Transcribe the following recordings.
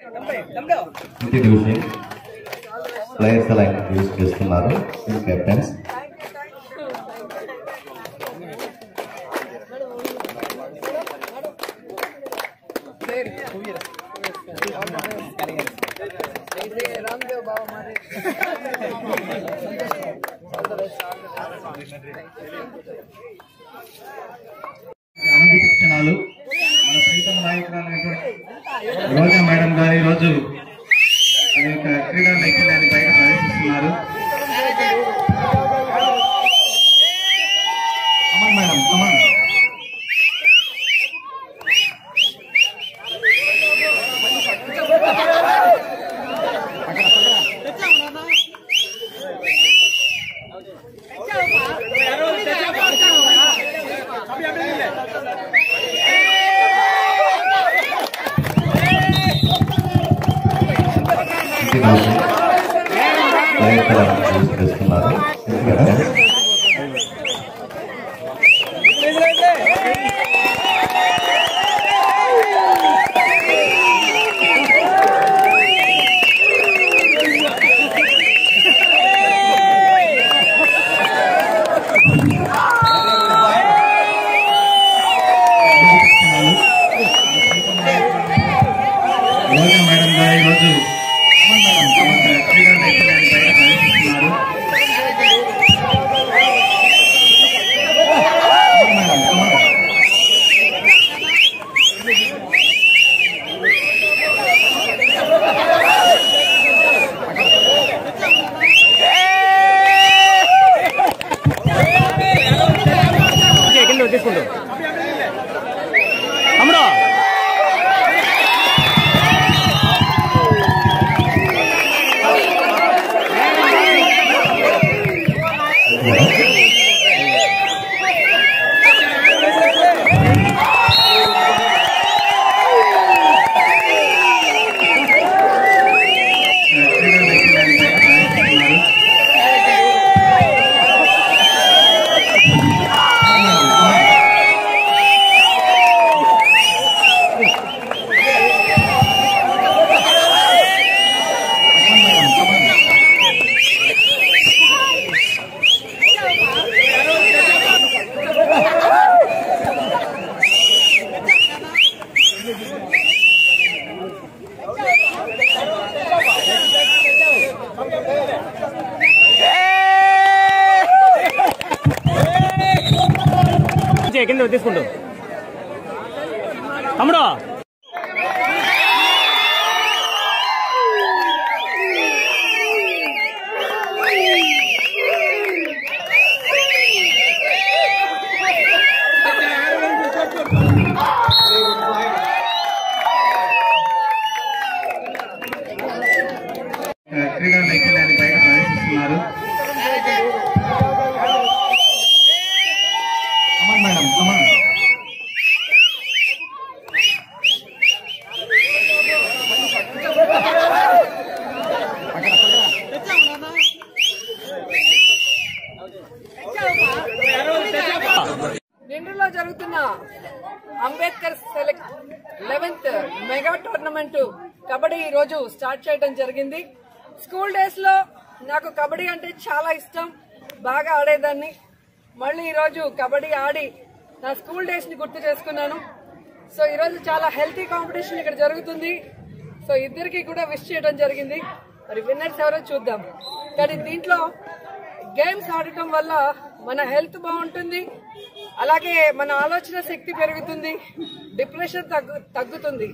Introducing players అలా use చేస్తున్నారు captains క్షణాలు మన నాయకురాలైనటువంటి రోజా మేడం గారు ఈరోజు యొక్క క్రీడా నైపుణ్యాన్ని బయట ప్రదర్శిస్తున్నారు ఇంట్రడ్యూసింగ్ ప్లేయర్స్ అలా ఇంట్రడ్యూస్ తీసుకుంటాం తమ్ముడు క్రీడా నైపుణ్యాన్ని బయట ప్రదర్శిస్తున్నారు అమన్ మేడం అమన్ నిండులో జరుగుతున్న Ambedkar select eleventh mega tournament kabaddi ఈరోజు స్టార్ట్ చేయడం జరిగింది. స్కూల్ డేస్లో నాకు కబడ్డీ అంటే చాలా ఇష్టం. బాగా ఆడేదాన్ని. మళ్ళీ ఈరోజు కబడ్డీ ఆడి నా స్కూల్ డేస్ని గుర్తు చేసుకున్నాను. సో ఈరోజు చాలా హెల్తీ కాంపిటీషన్ ఇక్కడ జరుగుతుంది. సో ఇద్దరికి కూడా విష్ చేయడం జరిగింది. మరి విన్నర్స్ ఎవరో చూద్దాం. కానీ దీంట్లో గేమ్స్ ఆడటం వల్ల మన హెల్త్ బాగుంటుంది. అలాగే మన ఆలోచన శక్తి పెరుగుతుంది. డిప్రెషన్ తగ్గు తగ్గుతుంది.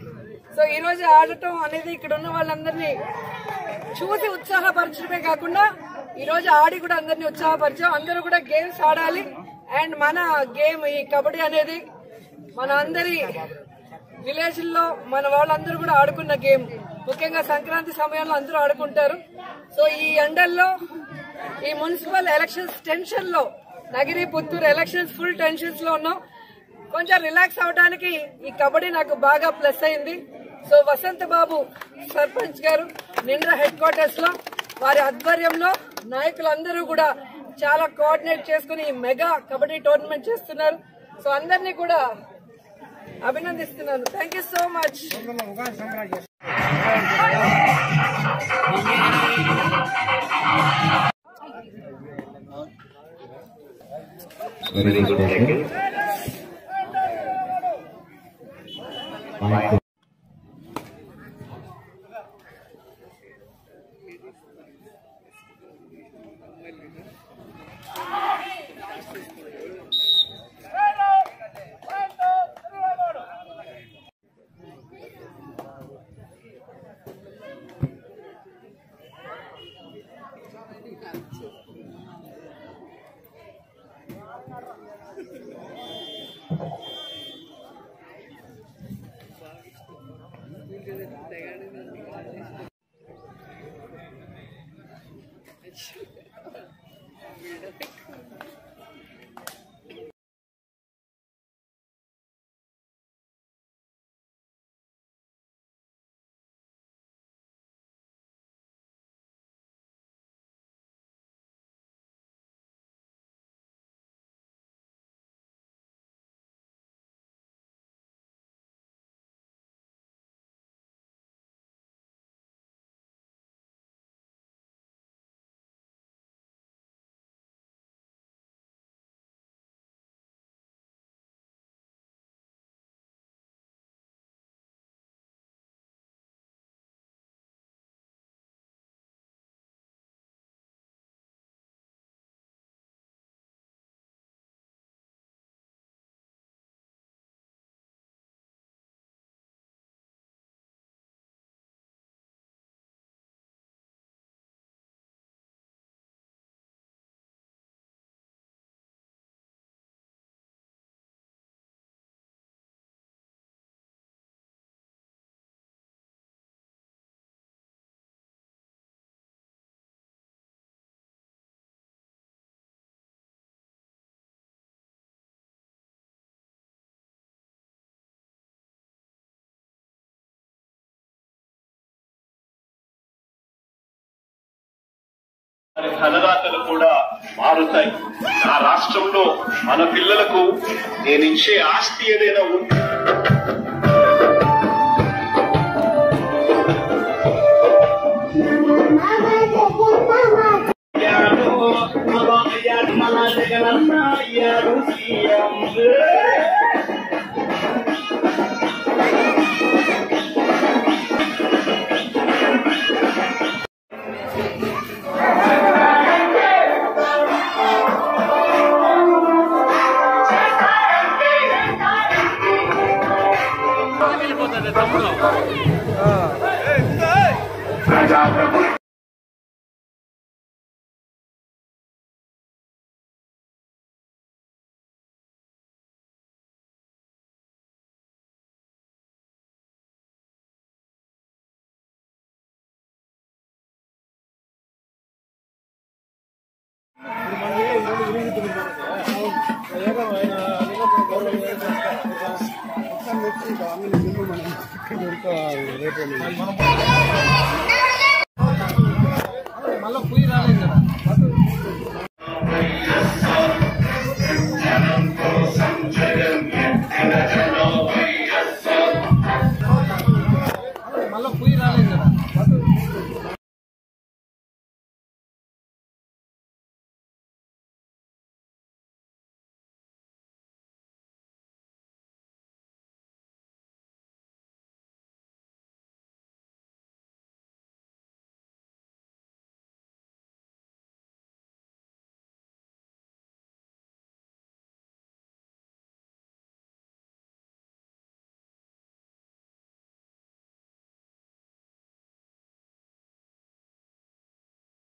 సో ఈ రోజు ఆడటం అనేది ఇక్కడ ఉన్న వాళ్ళందరినీ చూసి ఉత్సాహపరచడమే కాకుండా ఈ రోజు ఆడి కూడా అందరినీ ఉత్సాహపరిచాం. అందరూ కూడా గేమ్స్ ఆడాలి. అండ్ మన గేమ్ ఈ కబడ్డీ అనేది మన అందరి విలేజ్లో మన వాళ్ళందరూ కూడా ఆడుకున్న గేమ్. ముఖ్యంగా సంక్రాంతి సమయంలో అందరూ ఆడుకుంటారు. సో ఈ ఎండల్లో ఈ మున్సిపల్ ఎలక్షన్స్ టెన్షన్లో నగిరి పుత్తూరు ఎలక్షన్స్ ఫుల్ టెన్షన్స్లో ఉన్నాం. కొంచెం రిలాక్స్ అవడానికి ఈ కబడ్డీ నాకు బాగా ప్లస్ అయింది. సో వసంత బాబు సర్పంచ్ గారు నిండ్ర హెడ్ క్వార్టర్స్లో వారి ఆధ్వర్యంలో నాయకులందరూ కూడా చాలా కోఆర్డినేట్ చేసుకుని ఈ మెగా కబడ్డీ టోర్నమెంట్ చేస్తున్నారు. సో అందరినీ కూడా అభినందిస్తున్నాను. Thank you so much very good al respecto. తలరాతలు కూడా మారుతాయి నా రాష్ట్రంలో మన పిల్లలకు నేను ఇచ్చే ఆస్తి ఏదైనా ఉంటే అయ్యాడు, మన జగనన్న అయ్యాడు సీఎం. 아. Gracias. మళ్ళీ పోయి